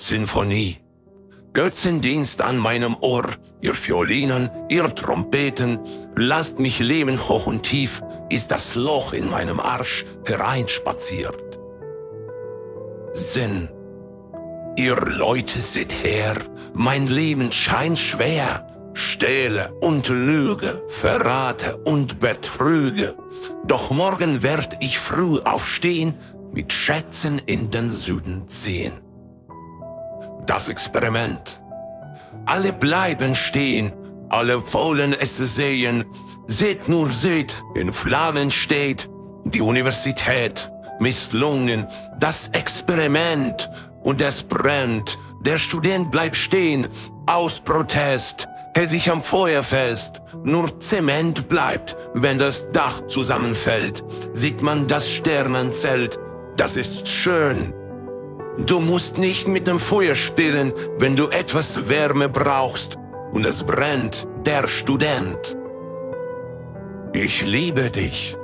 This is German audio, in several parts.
Sinfonie. Götzendienst an meinem Ohr, ihr Violinen, ihr Trompeten, lasst mich leben hoch und tief, ist das Loch in meinem Arsch hereinspaziert. Sinn, ihr Leute seht her, mein Leben scheint schwer, Stähle und Lüge, Verrate und Betrüge, doch morgen werd ich früh aufstehen, mit Schätzen in den Süden ziehen das Experiment. Alle bleiben stehen, alle wollen es sehen. Seht nur, seht, in Flammen steht die Universität, misslungen, das Experiment und es brennt. Der Student bleibt stehen, aus Protest, hält sich am Feuer fest. Nur Zement bleibt, wenn das Dach zusammenfällt. Sieht man das Sternenzelt, das ist schön, Du musst nicht mit dem Feuer spielen, wenn du etwas Wärme brauchst und es brennt, der Student. Ich liebe dich.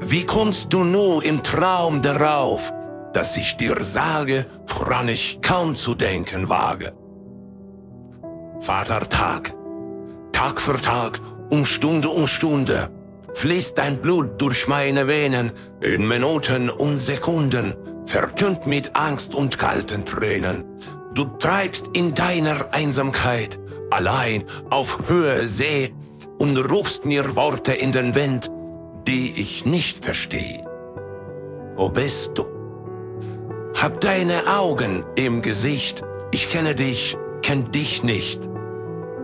Wie kommst du nur im Traum darauf, dass ich dir sage, woran ich kaum zu denken wage? Vatertag, Tag für Tag, um Stunde um Stunde, fließt dein Blut durch meine Venen in Minuten und Sekunden, verkündt mit Angst und kalten Tränen. Du treibst in deiner Einsamkeit allein auf Höhe See und rufst mir Worte in den Wind, die ich nicht verstehe. Wo bist du? Hab deine Augen im Gesicht, ich kenne dich, kenn dich nicht.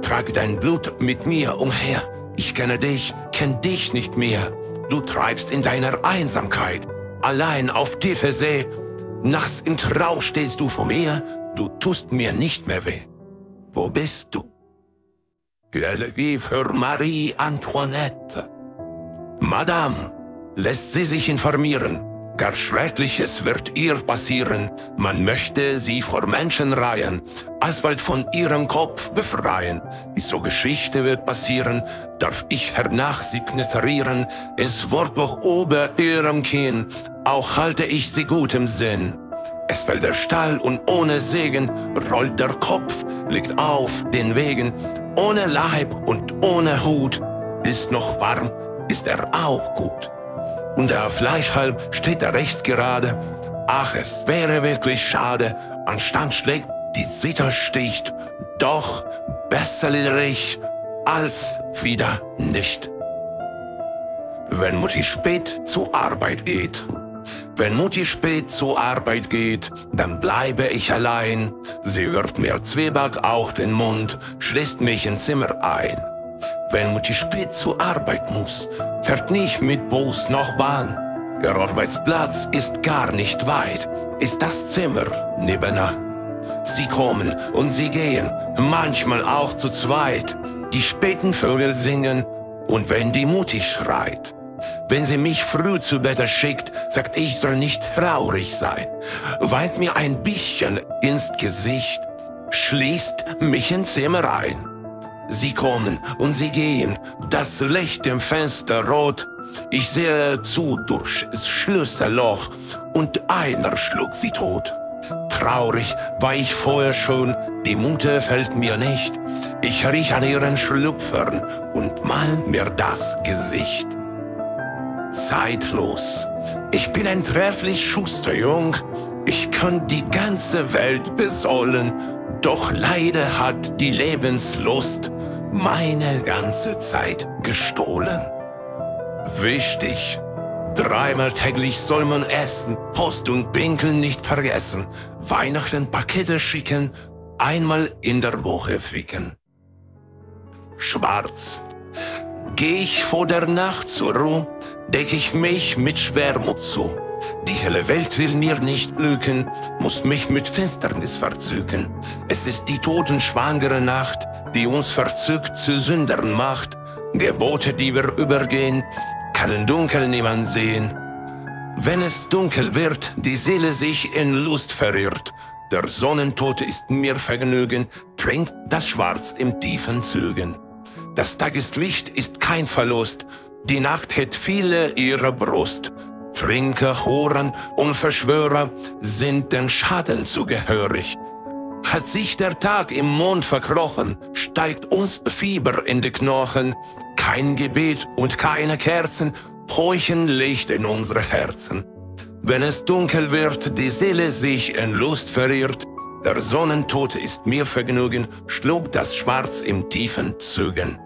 Trag dein Blut mit mir umher, ich kenne dich, kenn dich nicht mehr. Du treibst in deiner Einsamkeit allein auf tiefe See. Nachts im Traum stehst du vor mir, du tust mir nicht mehr weh. Wo bist du? Elegie für Marie Antoinette. Madame, lässt sie sich informieren. Gar Schreckliches wird ihr passieren. Man möchte sie vor Menschen reihen, alsbald von ihrem Kopf befreien. So Geschichte wird passieren, darf ich hernach sie penetrieren, ins Wortbuch ober ihrem Kinn, auch halte ich sie gut im Sinn. Es fällt der Stall und ohne Segen rollt der Kopf, liegt auf den Wegen. Ohne Leib und ohne Hut ist noch warm, ist er auch gut und der Fleischhalm steht er rechts gerade. Ach, es wäre wirklich schade, anstand schlägt, die Sitter sticht, doch besser ich als wieder nicht. Wenn Mutti spät zur Arbeit geht, wenn Mutti spät zur Arbeit geht, dann bleibe ich allein. Sie wird mir Zwieback auch den Mund, schließt mich ins Zimmer ein. Wenn Mutti spät zur Arbeit muss, fährt nicht mit Bus noch Bahn. Der Arbeitsplatz ist gar nicht weit, ist das Zimmer nebenan. Sie kommen und sie gehen, manchmal auch zu zweit. Die späten Vögel singen und wenn die Mutti schreit. Wenn sie mich früh zu Bett schickt, sagt ich soll nicht traurig sein. Weint mir ein bisschen ins Gesicht, schließt mich ins Zimmer ein. Sie kommen und sie gehen, das Licht im Fenster rot. Ich sehe zu durch das Schlüsselloch und einer schlug sie tot. Traurig war ich vorher schon, die Mutter fällt mir nicht. Ich riech an ihren Schlüpfern und mal mir das Gesicht. Zeitlos. Ich bin ein trefflich Schusterjung. Ich kann die ganze Welt besollen. Doch leider hat die Lebenslust meine ganze Zeit gestohlen. Wichtig, dreimal täglich soll man essen, Post und Pinkeln nicht vergessen, Weihnachten Pakete schicken, einmal in der Woche ficken. Schwarz, geh ich vor der Nacht zur Ruhe, deck ich mich mit Schwermut zu. Die helle Welt will mir nicht glücken, muss mich mit Finsternis verzücken. Es ist die totenschwangere Nacht, die uns verzückt zu Sündern macht. Gebote, die wir übergehen, kann im Dunkel niemand sehen. Wenn es dunkel wird, die Seele sich in Lust verirrt, der Sonnentod ist mir Vergnügen, trinkt das Schwarz im tiefen Zügen. Das Tageslicht ist kein Verlust, die Nacht hätt viele ihrer Brust. Trinker, Horen und Verschwörer sind den Schaden zugehörig. Hat sich der Tag im Mond verkrochen, steigt uns Fieber in die Knochen. Kein Gebet und keine Kerzen heuchen Licht in unsere Herzen. Wenn es dunkel wird, die Seele sich in Lust verirrt, der Sonnentod ist mir Vergnügen, schlug das Schwarz im tiefen Zügen.